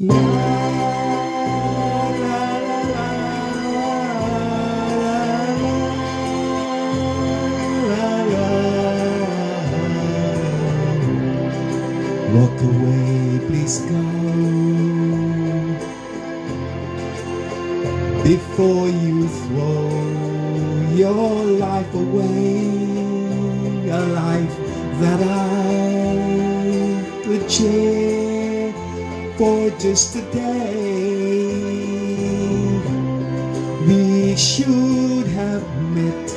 Walk away, please go. Before you throw your life away, a life that I could share for just a day. We should have met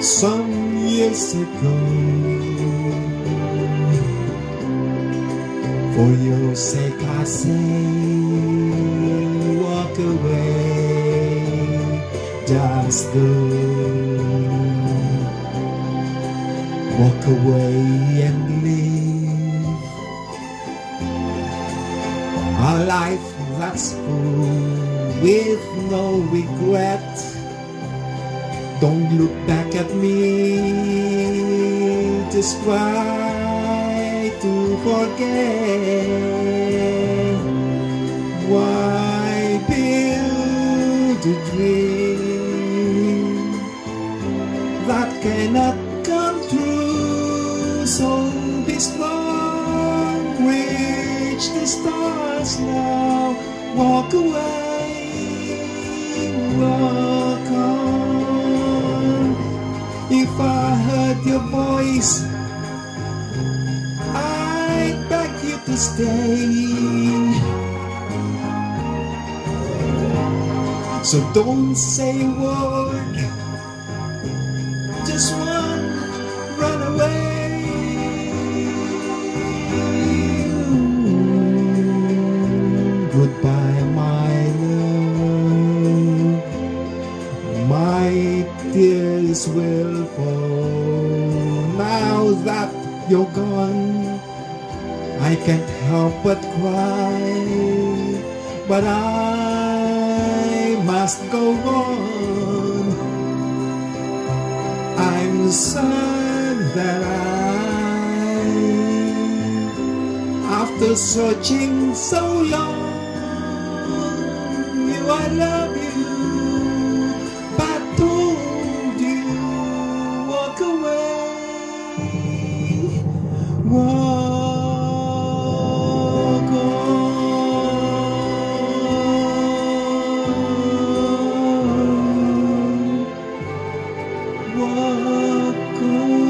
some years ago. For your sake, I say, walk away, just go. Walk away and live life that's full with no regret. Don't look back at me, just try to forget. Why build a dream that cannot come true? So be strong, the stars now, walk away, walk on. If I heard your voice, I'd beg you to stay. So don't say a word, just run, tears will fall now that you're gone. I can't help but cry, but I must go on. I'm sad that I, after searching so long, you I love you, walk on.